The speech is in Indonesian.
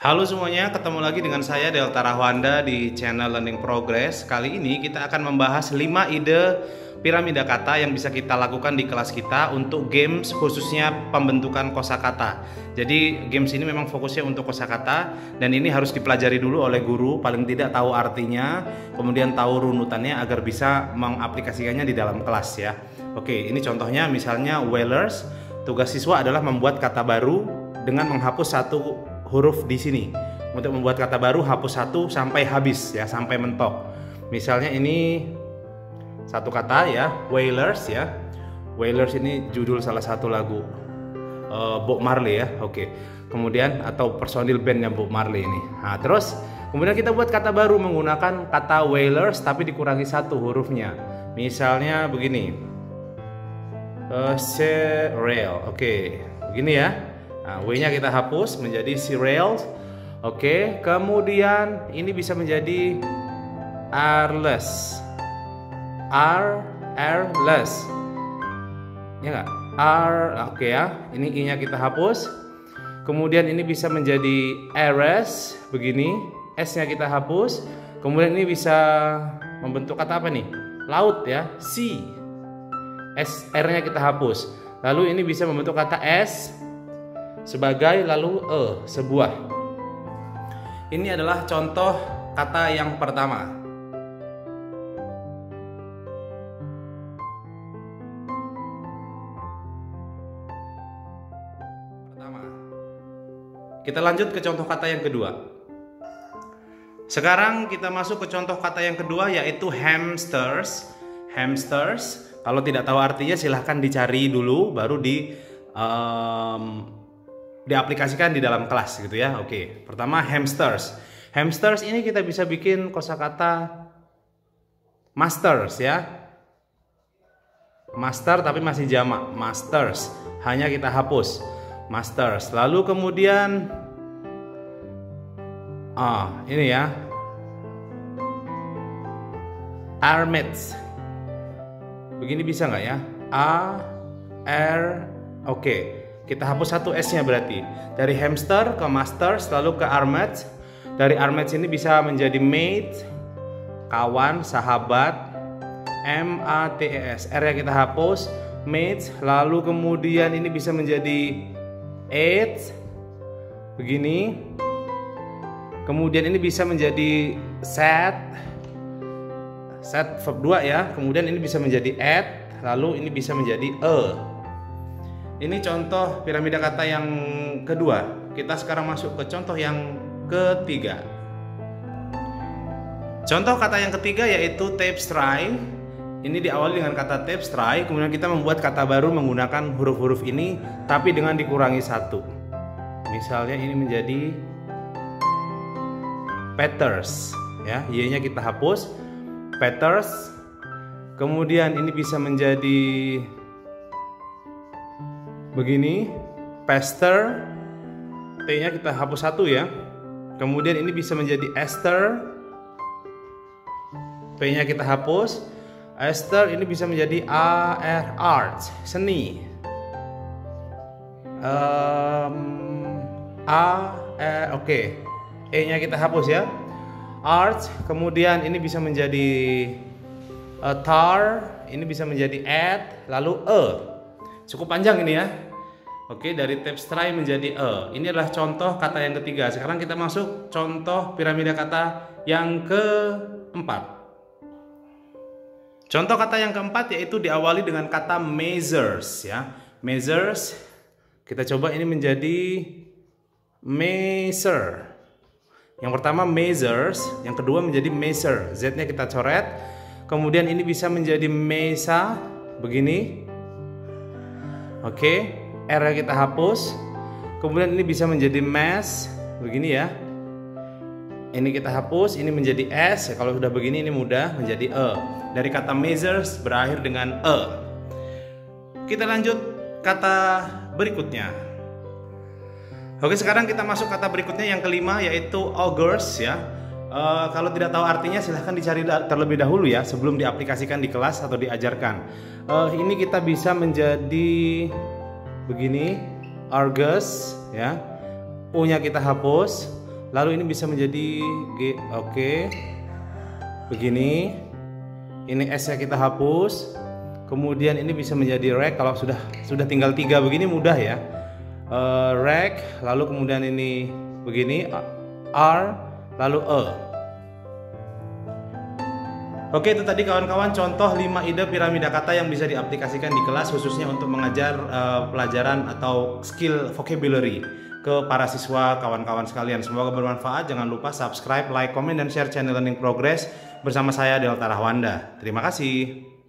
Halo semuanya, ketemu lagi dengan saya Delta Rahwanda di channel Learning Progress. Kali ini kita akan membahas 5 ide piramida kata yang bisa kita lakukan di kelas kita untuk games khususnya pembentukan kosakata. Jadi games ini memang fokusnya untuk kosakata dan ini harus dipelajari dulu oleh guru, paling tidak tahu artinya, kemudian tahu runutannya agar bisa mengaplikasikannya di dalam kelas ya. Oke, ini contohnya misalnya Whalers. Tugas siswa adalah membuat kata baru dengan menghapus satu huruf di sini. Untuk membuat kata baru hapus satu sampai habis ya, sampai mentok. Misalnya ini satu kata ya, Wailers ya. Wailers ini judul salah satu lagu uh, Bob Marley ya. Oke. Kemudian atau personil bandnya Bob Marley ini. Nah, terus kemudian kita buat kata baru menggunakan kata Wailers tapi dikurangi satu hurufnya. Misalnya begini. Uh, rail. Oke. Begini ya. Nah, W-nya kita hapus menjadi cereals. Oke, kemudian ini bisa menjadi arless. R airless. Ya enggak? R oke ya. Ini I-nya kita hapus. Kemudian ini bisa menjadi airless begini. S-nya kita hapus. Kemudian ini bisa membentuk kata apa nih? Laut ya, sea. S R-nya kita hapus. Lalu ini bisa membentuk kata S sebagai lalu e sebuah. Ini adalah contoh kata yang pertama. Pertama. Kita lanjut ke contoh kata yang kedua. Sekarang kita masuk ke contoh kata yang kedua yaitu hamsters. Hamsters. Kalau tidak tahu artinya silahkan dicari dulu baru di um, diaplikasikan di dalam kelas gitu ya. Oke, pertama hamsters. Hamsters ini kita bisa bikin kosakata masters ya. Master tapi masih jamak, masters. Hanya kita hapus masters. Lalu kemudian ah, ini ya. Armets. Begini bisa nggak ya? A R oke. Okay. Kita hapus satu S-nya berarti. Dari hamster ke master, lalu ke armet. Dari armet ini bisa menjadi mate, kawan, sahabat. M A T E S. R-nya kita hapus, mate. Lalu kemudian ini bisa menjadi eight. Begini. Kemudian ini bisa menjadi set. Set verb 2 ya. Kemudian ini bisa menjadi at, lalu ini bisa menjadi a. Ini contoh piramida kata yang kedua. Kita sekarang masuk ke contoh yang ketiga. Contoh kata yang ketiga yaitu tapestry. Ini diawali dengan kata tapestry, kemudian kita membuat kata baru menggunakan huruf-huruf ini, tapi dengan dikurangi satu. Misalnya ini menjadi Peters, ya, y-nya kita hapus, Peters. Kemudian ini bisa menjadi begini pester T-nya kita hapus satu ya. Kemudian ini bisa menjadi Esther. P-nya kita hapus. Esther ini bisa menjadi A R art seni. Um, A E oke. Okay. E-nya kita hapus ya. Art kemudian ini bisa menjadi uh, tar ini bisa menjadi at lalu e Cukup panjang ini ya. Oke, dari tapestry menjadi e. Ini adalah contoh kata yang ketiga. Sekarang kita masuk contoh piramida kata yang keempat. Contoh kata yang keempat yaitu diawali dengan kata measures ya. Measures kita coba ini menjadi measure. Yang pertama measures, yang kedua menjadi measure. Z-nya kita coret. Kemudian ini bisa menjadi mesa begini Oke, R kita hapus. Kemudian ini bisa menjadi mass begini ya. Ini kita hapus, ini menjadi S. Kalau sudah begini ini mudah menjadi E. Dari kata measures berakhir dengan E. Kita lanjut kata berikutnya. Oke, sekarang kita masuk kata berikutnya yang kelima yaitu augurs ya. Uh, kalau tidak tahu artinya silahkan dicari terlebih dahulu ya sebelum diaplikasikan di kelas atau diajarkan. Uh, ini kita bisa menjadi begini Argus ya. U nya kita hapus lalu ini bisa menjadi G oke. Begini ini S nya kita hapus. Kemudian ini bisa menjadi rek kalau sudah sudah tinggal tiga begini mudah ya. Uh, rek lalu kemudian ini begini R lalu E Oke itu tadi kawan-kawan contoh 5 ide piramida kata yang bisa diaplikasikan di kelas khususnya untuk mengajar uh, pelajaran atau skill vocabulary ke para siswa kawan-kawan sekalian. Semoga bermanfaat. Jangan lupa subscribe, like, komen, dan share channel Learning Progress bersama saya Delta Rahwanda. Terima kasih.